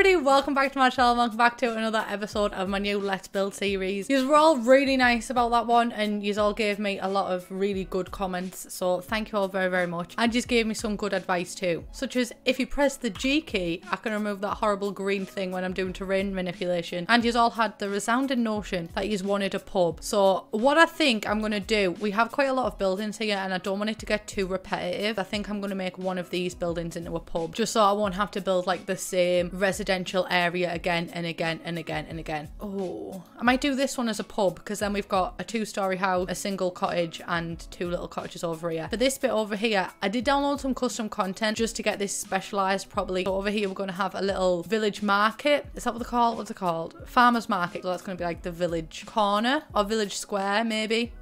everybody, welcome back to my channel, welcome back to another episode of my new Let's Build series. You were all really nice about that one and you all gave me a lot of really good comments, so thank you all very, very much. And just gave me some good advice too, such as if you press the G key, I can remove that horrible green thing when I'm doing terrain manipulation. And you all had the resounding notion that you wanted a pub. So what I think I'm going to do, we have quite a lot of buildings here and I don't want it to get too repetitive. I think I'm going to make one of these buildings into a pub, just so I won't have to build like the same residential area again and again and again and again. Oh, I might do this one as a pub because then we've got a two-story house, a single cottage and two little cottages over here. For this bit over here, I did download some custom content just to get this specialized properly. So over here, we're going to have a little village market. Is that what they call it? What's it called? Farmer's market. So that's going to be like the village corner or village square, maybe.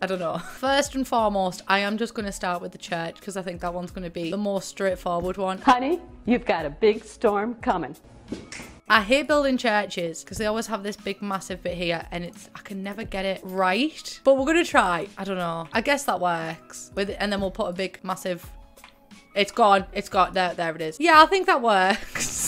I don't know. First and foremost, I am just going to start with the church because I think that one's going to be the most straightforward one. Honey, you've got a big storm coming. I hate building churches because they always have this big massive bit here and it's I can never get it right. But we're gonna try. I don't know. I guess that works. With and then we'll put a big massive it's gone. It's got there. There it is. Yeah, I think that works.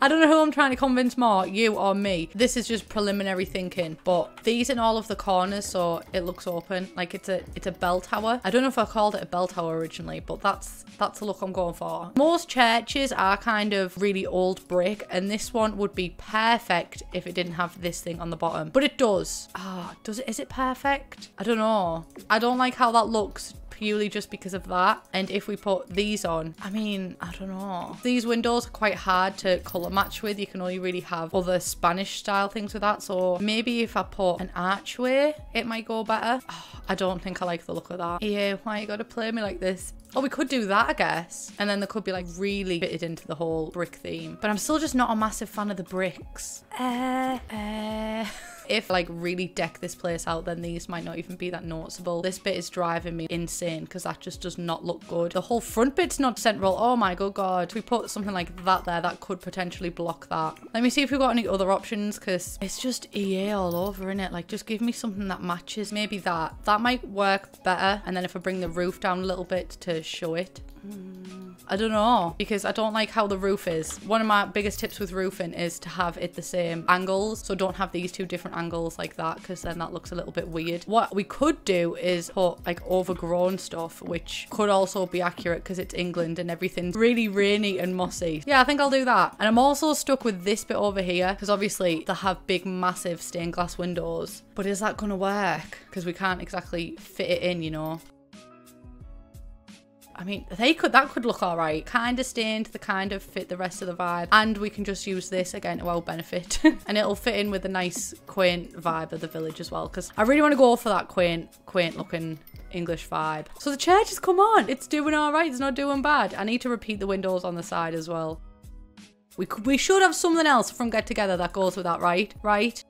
I don't know who I'm trying to convince more, you or me. This is just preliminary thinking, but these in all of the corners, so it looks open. Like it's a it's a bell tower. I don't know if I called it a bell tower originally, but that's that's the look I'm going for. Most churches are kind of really old brick, and this one would be perfect if it didn't have this thing on the bottom. But it does. Ah, oh, does it? Is it perfect? I don't know. I don't like how that looks purely just because of that. And if we put these on, I mean, I don't know. These windows are quite hard to colour match with. You can only really have other Spanish style things with that. So maybe if I put an archway, it might go better. Oh, I don't think I like the look of that. Yeah, why you gotta play me like this? Oh, we could do that, I guess. And then there could be like really fitted into the whole brick theme. But I'm still just not a massive fan of the bricks. Uh, uh... if like really deck this place out then these might not even be that noticeable. This bit is driving me insane because that just does not look good. The whole front bit's not central. Oh my good god. If we put something like that there that could potentially block that. Let me see if we've got any other options because it's just EA all over in it like just give me something that matches. Maybe that. That might work better. And then if I bring the roof down a little bit to show it hmm. I don't know because I don't like how the roof is. One of my biggest tips with roofing is to have it the same angles. So don't have these two different angles like that because then that looks a little bit weird. What we could do is put like overgrown stuff, which could also be accurate because it's England and everything's really rainy and mossy. Yeah, I think I'll do that. And I'm also stuck with this bit over here because obviously they have big, massive stained glass windows. But is that going to work? Because we can't exactly fit it in, you know. I mean, they could that could look all right. Kind of stained the kind of fit the rest of the vibe. And we can just use this again to our benefit. and it'll fit in with the nice quaint vibe of the village as well. Because I really want to go for that quaint, quaint looking English vibe. So the church has come on. It's doing all right. It's not doing bad. I need to repeat the windows on the side as well. We, could, we should have something else from Get Together that goes with that, right? Right?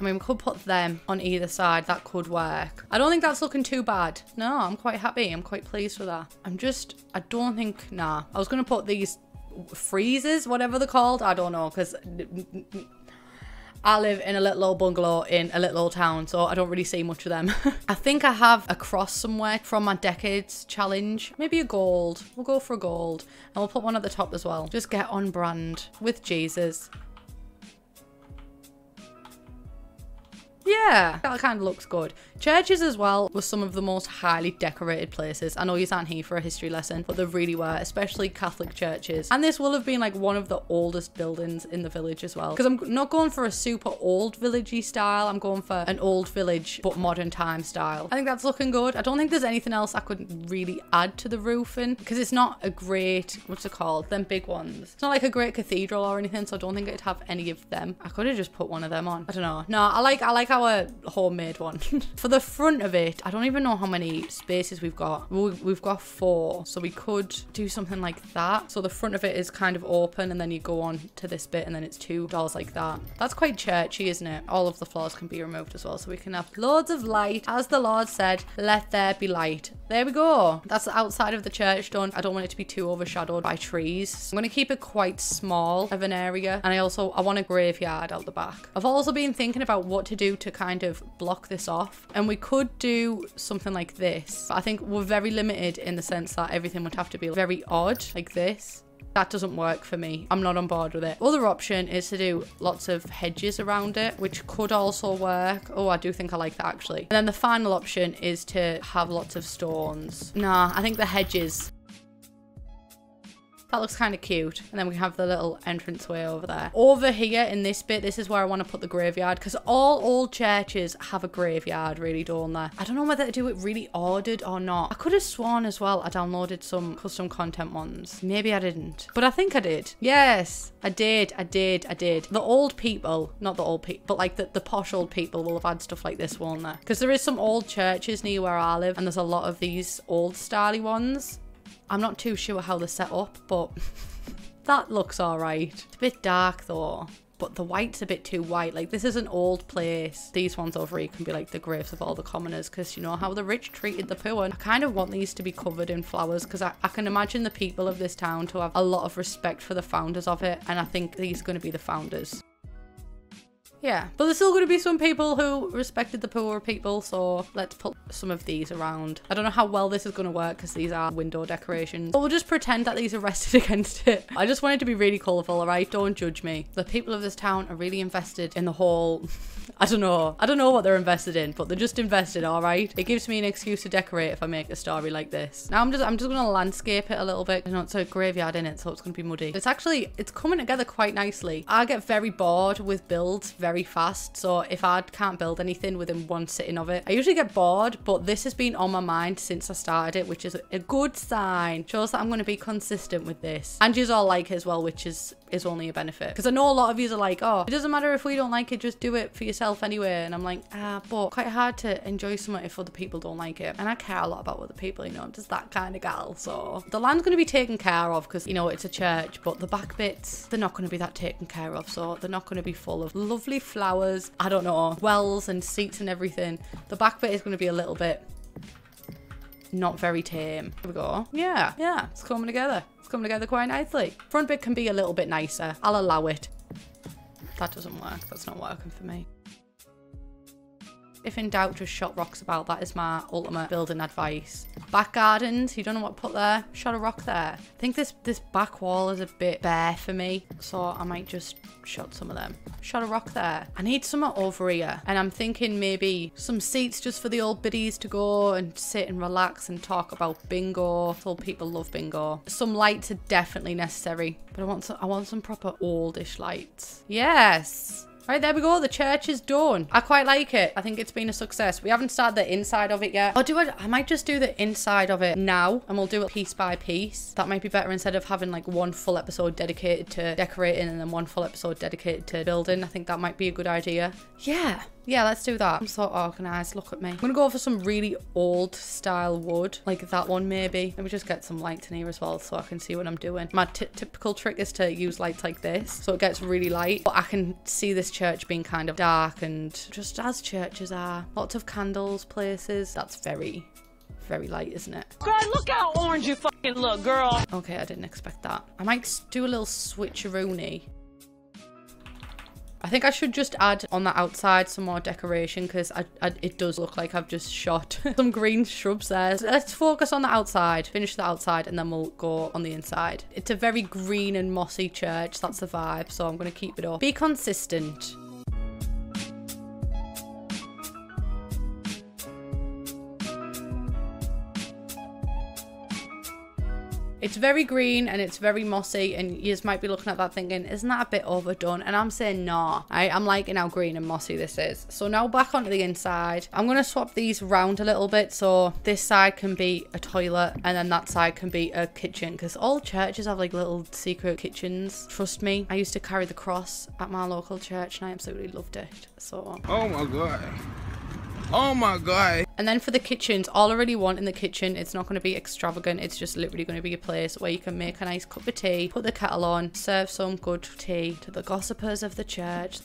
I mean, we could put them on either side. That could work. I don't think that's looking too bad. No, I'm quite happy. I'm quite pleased with that. I'm just, I don't think, nah. I was going to put these freezers, whatever they're called. I don't know, because I live in a little old bungalow in a little old town, so I don't really see much of them. I think I have a cross somewhere from my decades challenge. Maybe a gold. We'll go for a gold. And we'll put one at the top as well. Just get on brand with Jesus. Yeah, that kind of looks good. Churches as well were some of the most highly decorated places. I know you aren't here for a history lesson, but they really were, especially Catholic churches. And this will have been like one of the oldest buildings in the village as well. Because I'm not going for a super old villagey style. I'm going for an old village, but modern time style. I think that's looking good. I don't think there's anything else I could really add to the roofing because it's not a great, what's it called? Them big ones. It's not like a great cathedral or anything, so I don't think it'd have any of them. I could have just put one of them on. I don't know. No, I like, I like our homemade one. For the front of it, I don't even know how many spaces we've got. We've got four, so we could do something like that. So the front of it is kind of open and then you go on to this bit and then it's two doors like that. That's quite churchy, isn't it? All of the floors can be removed as well, so we can have loads of light. As the Lord said, let there be light. There we go. That's outside of the church done. I don't want it to be too overshadowed by trees. So I'm going to keep it quite small of an area. And I also, I want a graveyard out the back. I've also been thinking about what to do to kind of block this off. And we could do something like this. But I think we're very limited in the sense that everything would have to be very odd like this. That doesn't work for me. I'm not on board with it. Other option is to do lots of hedges around it, which could also work. Oh, I do think I like that actually. And then the final option is to have lots of stones. Nah, I think the hedges that looks kind of cute. And then we have the little entranceway over there. Over here in this bit, this is where I want to put the graveyard because all old churches have a graveyard, really, don't they? I don't know whether to do it really ordered or not. I could have sworn as well I downloaded some custom content ones. Maybe I didn't, but I think I did. Yes, I did. I did. I did. The old people, not the old people, but like the, the posh old people will have had stuff like this, won't they? Because there is some old churches near where I live and there's a lot of these old styly ones I'm not too sure how they're set up, but that looks alright. It's a bit dark though but the white's a bit too white. Like this is an old place. These ones over here can be like the graves of all the commoners because you know how the rich treated the poor. I kind of want these to be covered in flowers because I, I, can imagine the people of this town to have a lot of respect for the founders of it. And I think these are going to be the founders. Yeah, but there's still going to be some people who respected the poor people, so let's put some of these around. I don't know how well this is going to work because these are window decorations, but we'll just pretend that these are rested against it. I just want it to be really colourful, alright? Don't judge me. The people of this town are really invested in the whole I don't know. I don't know what they're invested in, but they're just invested, all right? It gives me an excuse to decorate if I make a story like this. Now I'm just I'm just gonna landscape it a little bit. You know, it's a graveyard in it, so it's gonna be muddy. It's actually it's coming together quite nicely. I get very bored with builds very fast, so if I can't build anything within one sitting of it, I usually get bored. But this has been on my mind since I started it, which is a good sign. Shows that I'm gonna be consistent with this, and you all like as well, which is is only a benefit. Because I know a lot of you are like, oh, it doesn't matter if we don't like it, just do it for yourself anyway. And I'm like, ah, but quite hard to enjoy something if other people don't like it. And I care a lot about other people, you know, I'm just that kind of gal. So the land's going to be taken care of because, you know, it's a church, but the back bits, they're not going to be that taken care of. So they're not going to be full of lovely flowers, I don't know, wells and seats and everything. The back bit is going to be a little bit not very tame. Here we go. Yeah, yeah, it's coming together. It's coming together quite nicely. Front bit can be a little bit nicer. I'll allow it. That doesn't work. That's not working for me. If in doubt, just shot rocks about. That is my ultimate building advice. Back gardens, you don't know what to put there. Shot a rock there. I think this, this back wall is a bit bare for me. So I might just shot some of them. Shot a rock there. I need some over here. And I'm thinking maybe some seats just for the old biddies to go and sit and relax and talk about bingo. Old people love bingo. Some lights are definitely necessary. But I want some, I want some proper oldish lights. Yes. Right, there we go. The church is done. I quite like it. I think it's been a success. We haven't started the inside of it yet. Or do I, I might just do the inside of it now and we'll do it piece by piece. That might be better instead of having like one full episode dedicated to decorating and then one full episode dedicated to building. I think that might be a good idea. Yeah. Yeah, let's do that. I'm so organized. Look at me. I'm going to go for some really old style wood, like that one maybe. Let me just get some lights in here as well so I can see what I'm doing. My typical trick is to use lights like this so it gets really light, but I can see this church being kind of dark and just as churches are. Lots of candles, places. That's very very light, isn't it? Girl, look how orange you fucking look, girl. Okay, I didn't expect that. I might do a little switcheroony I think I should just add on the outside some more decoration because it does look like I've just shot some green shrubs there. So let's focus on the outside, finish the outside, and then we'll go on the inside. It's a very green and mossy church. That's the vibe. So I'm going to keep it up. Be consistent. It's very green and it's very mossy and you just might be looking at that thinking, isn't that a bit overdone? And I'm saying, nah, I, I'm liking how green and mossy this is. So now back onto the inside. I'm going to swap these round a little bit so this side can be a toilet and then that side can be a kitchen because all churches have like little secret kitchens. Trust me, I used to carry the cross at my local church and I absolutely loved it. So. Oh my God. Oh my god. And then for the kitchens, all I really want in the kitchen, it's not going to be extravagant. It's just literally going to be a place where you can make a nice cup of tea, put the kettle on, serve some good tea to the gossipers of the church.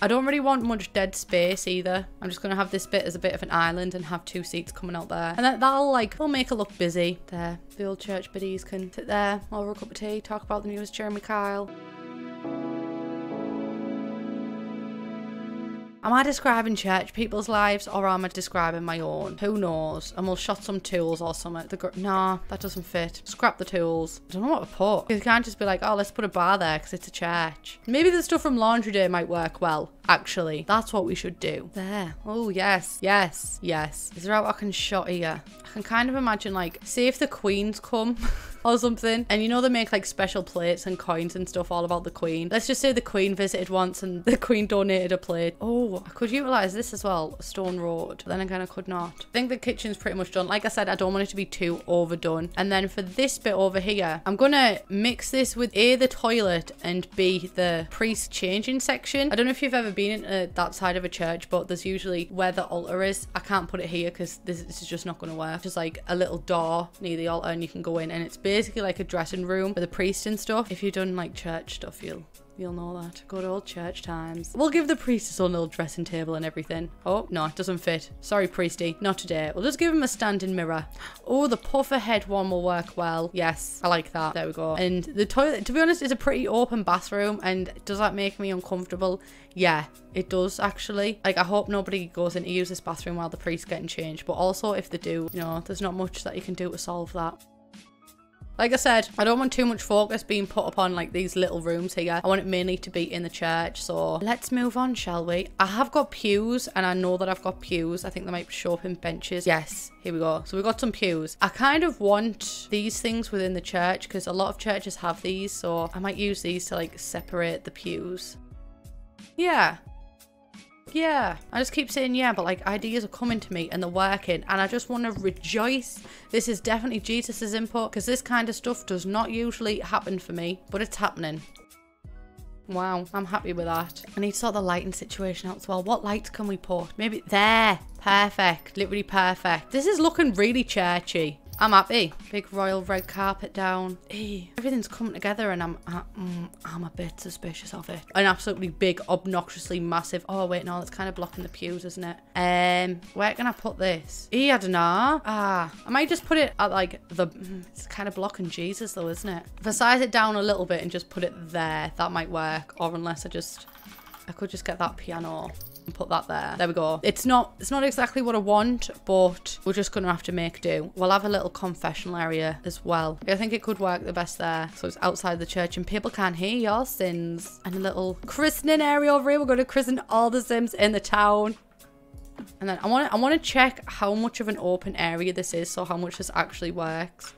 I don't really want much dead space either. I'm just going to have this bit as a bit of an island and have two seats coming out there. And that, that'll like, will make it look busy. There, the old church biddies can sit there over a cup of tea, talk about the newest Jeremy Kyle. Am I describing church people's lives or am I describing my own? Who knows? And we'll shot some tools or something. The gr- nah, that doesn't fit. Scrap the tools. I don't know what to put. You can't just be like, oh, let's put a bar there because it's a church. Maybe the stuff from laundry day might work well. Actually, that's what we should do. There. Oh yes, yes, yes. Is there how I can shot here? I can kind of imagine like, see if the queens come. or something. And you know they make like special plates and coins and stuff all about the Queen. Let's just say the Queen visited once and the Queen donated a plate. Oh, I could utilise this as well, Stone Road. But then again, I could not. I think the kitchen's pretty much done. Like I said, I don't want it to be too overdone. And then for this bit over here, I'm gonna mix this with A, the toilet, and B, the priest changing section. I don't know if you've ever been into uh, that side of a church, but there's usually where the altar is. I can't put it here because this, this is just not gonna work. Just like a little door near the altar and you can go in and it's basically like a dressing room for the priest and stuff. If you've done like church stuff, you'll You'll know that. Good old church times. We'll give the priest his own little dressing table and everything. Oh, no, it doesn't fit. Sorry, priesty. Not today. We'll just give him a standing mirror. Oh, the puffer head one will work well. Yes, I like that. There we go. And the toilet, to be honest, is a pretty open bathroom. And does that make me uncomfortable? Yeah, it does actually. Like, I hope nobody goes in to use this bathroom while the priest's getting changed. But also, if they do, you know, there's not much that you can do to solve that. Like I said, I don't want too much focus being put upon like these little rooms here. I want it mainly to be in the church. So let's move on, shall we? I have got pews and I know that I've got pews. I think they might show up in benches. Yes, here we go. So we've got some pews. I kind of want these things within the church because a lot of churches have these. So I might use these to like separate the pews. Yeah, yeah. I just keep saying yeah, but like ideas are coming to me and they're working and I just want to rejoice. This is definitely Jesus's input because this kind of stuff does not usually happen for me, but it's happening. Wow, I'm happy with that. I need to sort the lighting situation out as well. What lights can we put? Maybe there. Perfect. Literally perfect. This is looking really churchy. I'm happy. Big royal red carpet down. Everything's coming together and I'm uh, mm, I'm a bit suspicious of it. An absolutely big, obnoxiously massive. Oh wait, no, that's kind of blocking the pews, isn't it? Um, where can I put this? I don't know. Ah, I might just put it at like the. Mm, it's kind of blocking Jesus though, isn't it? If I size it down a little bit and just put it there, that might work. Or unless I just, I could just get that piano put that there. There we go. It's not it's not exactly what I want, but we're just gonna have to make do. We'll have a little confessional area as well. I think it could work the best there. So it's outside the church and people can't hear your sins. And a little christening area over here. We're gonna christen all the Sims in the town. And then I want to I want to check how much of an open area this is, so how much this actually works.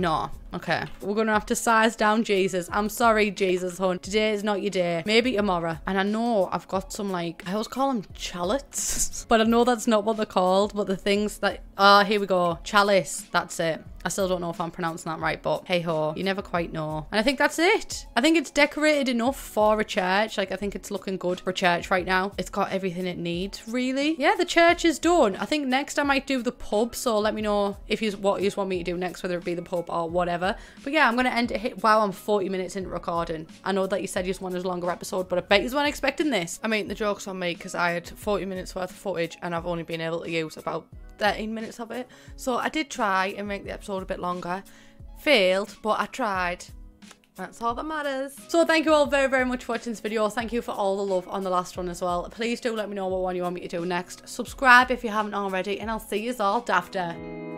No. Okay. We're going to have to size down Jesus. I'm sorry, Jesus, hon. Today is not your day. Maybe tomorrow. And I know I've got some, like, I always call them chalices. but I know that's not what they're called. But the things that... Ah, here we go. Chalice. That's it. I still don't know if I'm pronouncing that right, but hey ho, you never quite know. And I think that's it. I think it's decorated enough for a church. Like, I think it's looking good for a church right now. It's got everything it needs, really. Yeah, the church is done. I think next I might do the pub, so let me know if you what you want me to do next, whether it be the pub or whatever. But yeah, I'm going to end it. Wow, I'm 40 minutes into recording. I know that you said you just wanted a longer episode, but I bet you weren't expecting this. I mean, the joke's on me because I had 40 minutes worth of footage and I've only been able to use about 13 minutes of it. So I did try and make the episode a bit longer. Failed, but I tried. That's all that matters. So thank you all very, very much for watching this video. Thank you for all the love on the last one as well. Please do let me know what one you want me to do next. Subscribe if you haven't already, and I'll see you all after.